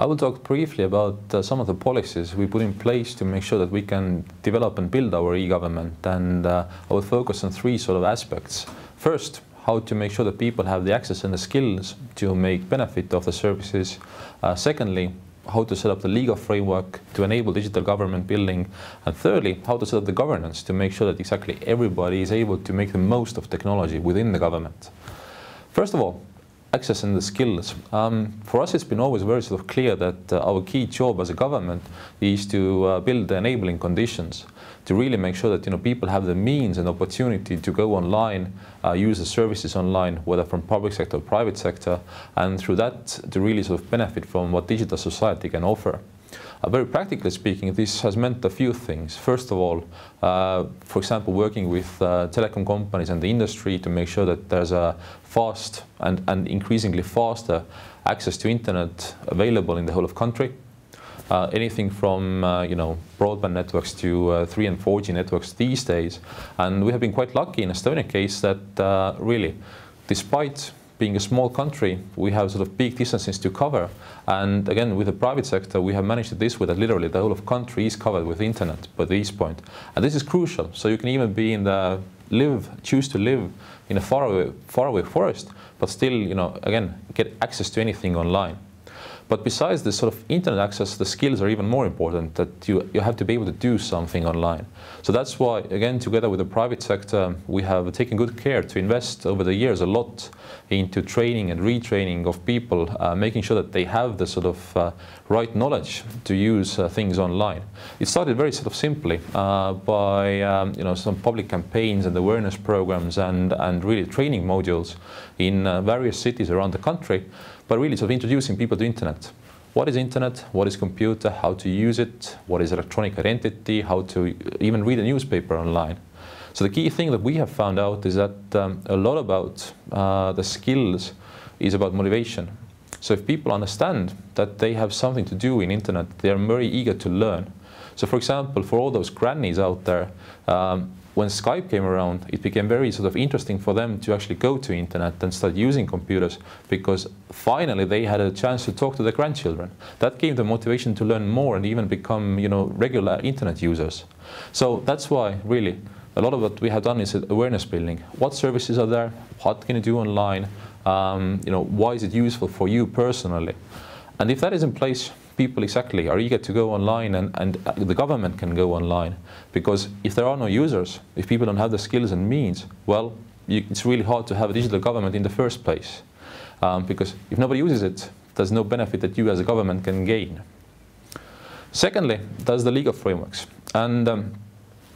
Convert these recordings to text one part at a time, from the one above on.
I will talk briefly about uh, some of the policies we put in place to make sure that we can develop and build our e-government and uh, I will focus on three sort of aspects. First, how to make sure that people have the access and the skills to make benefit of the services. Uh, secondly, how to set up the legal framework to enable digital government building. And thirdly, how to set up the governance to make sure that exactly everybody is able to make the most of technology within the government. First of all, access and the skills. Um, for us, it's been always very sort of clear that uh, our key job as a government is to uh, build the enabling conditions to really make sure that you know people have the means and opportunity to go online, uh, use the services online, whether from public sector or private sector, and through that to really sort of benefit from what digital society can offer. Uh, very practically speaking, this has meant a few things. First of all, uh, for example, working with uh, telecom companies and the industry to make sure that there's a fast and, and increasingly faster access to internet available in the whole of country. Uh, anything from uh, you know broadband networks to uh, 3 and 4G networks these days. And we have been quite lucky in Estonia case that really, despite being a small country, we have sort of big distances to cover. And again, with the private sector, we have managed this way that literally the whole of country is covered with internet by this point. And this is crucial. So you can even be in the live, choose to live in a faraway, faraway forest, but still, you know, again, get access to anything online. But besides the sort of internet access, the skills are even more important that you, you have to be able to do something online. So that's why, again, together with the private sector, we have taken good care to invest over the years a lot into training and retraining of people, uh, making sure that they have the sort of uh, right knowledge to use uh, things online. It started very sort of simply uh, by um, you know some public campaigns and awareness programs and, and really training modules in uh, various cities around the country but really sort of introducing people to internet. What is internet? What is computer? How to use it? What is electronic identity? How to even read a newspaper online? So the key thing that we have found out is that um, a lot about uh, the skills is about motivation. So if people understand that they have something to do in internet, they are very eager to learn. So for example, for all those grannies out there, um, when Skype came around, it became very sort of interesting for them to actually go to internet and start using computers because finally they had a chance to talk to their grandchildren. That gave them motivation to learn more and even become, you know, regular internet users. So that's why really a lot of what we have done is awareness building. What services are there? What can you do online? Um, you know, why is it useful for you personally? And if that is in place, people exactly are eager to go online and, and the government can go online. Because if there are no users, if people don't have the skills and means, well, you, it's really hard to have a digital government in the first place. Um, because if nobody uses it, there's no benefit that you as a government can gain. Secondly, there's the legal frameworks. And um,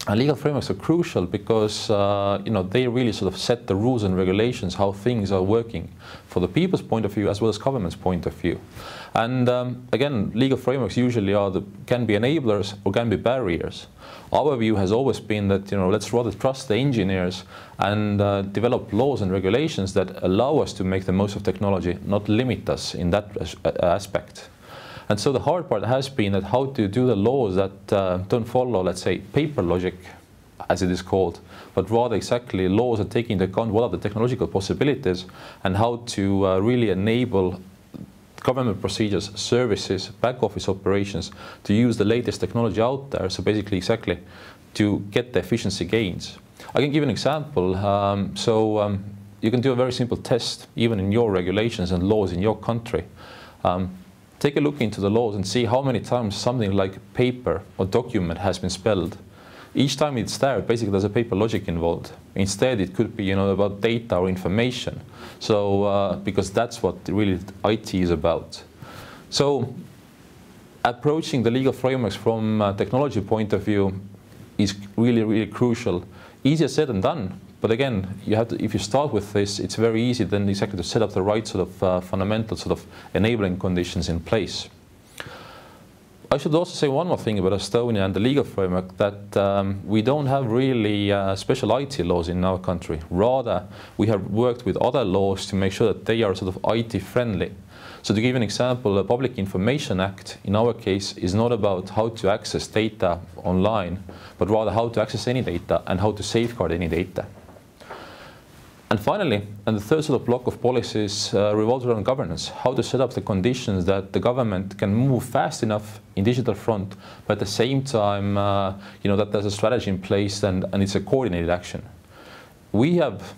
and legal frameworks are crucial because uh, you know they really sort of set the rules and regulations how things are working for the people's point of view as well as government's point of view. And um, again, legal frameworks usually are the, can be enablers or can be barriers. Our view has always been that you know let's rather trust the engineers and uh, develop laws and regulations that allow us to make the most of technology, not limit us in that aspect. And so the hard part has been that how to do the laws that uh, don't follow, let's say, paper logic, as it is called, but rather exactly laws that take into account what are the technological possibilities and how to uh, really enable government procedures, services, back office operations to use the latest technology out there. So basically exactly to get the efficiency gains. I can give an example. Um, so um, you can do a very simple test, even in your regulations and laws in your country. Um, take a look into the laws and see how many times something like paper or document has been spelled. Each time it's there, basically there's a paper logic involved. Instead, it could be you know about data or information. So uh, because that's what really IT is about. So approaching the legal frameworks from a technology point of view is really really crucial. Easier said than done but again, you have to, if you start with this, it's very easy then exactly to set up the right sort of uh, fundamental sort of enabling conditions in place. I should also say one more thing about Estonia and the legal framework, that um, we don't have really uh, special IT laws in our country. Rather, we have worked with other laws to make sure that they are sort of IT friendly. So to give an example, the Public Information Act, in our case, is not about how to access data online, but rather how to access any data and how to safeguard any data. And finally, and the third sort of block of policies uh, revolves around governance, how to set up the conditions that the government can move fast enough in digital front, but at the same time, uh, you know, that there's a strategy in place and, and it's a coordinated action. We have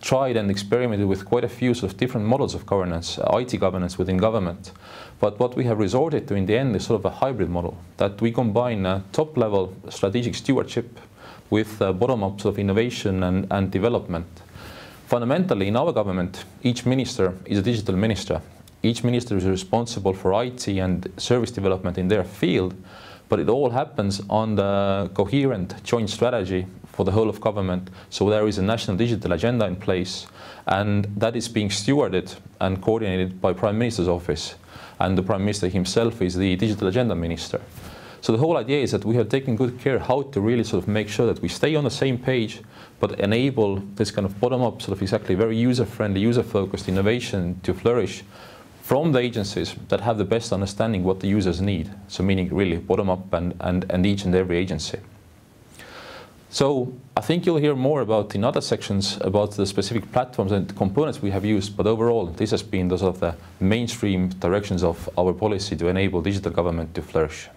tried and experimented with quite a few sort of different models of governance, uh, IT governance within government. But what we have resorted to in the end is sort of a hybrid model, that we combine top-level strategic stewardship with bottom-up sort of innovation and, and development. Fundamentally, in our government, each minister is a digital minister. Each minister is responsible for IT and service development in their field, but it all happens on the coherent joint strategy for the whole of government. So there is a national digital agenda in place, and that is being stewarded and coordinated by Prime Minister's office. And the Prime Minister himself is the digital agenda minister. So the whole idea is that we have taken good care how to really sort of make sure that we stay on the same page, but enable this kind of bottom-up, sort of exactly very user-friendly, user-focused innovation to flourish from the agencies that have the best understanding what the users need. So meaning really bottom-up and, and, and each and every agency. So I think you'll hear more about in other sections about the specific platforms and components we have used, but overall this has been the sort of the mainstream directions of our policy to enable digital government to flourish.